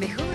mejor.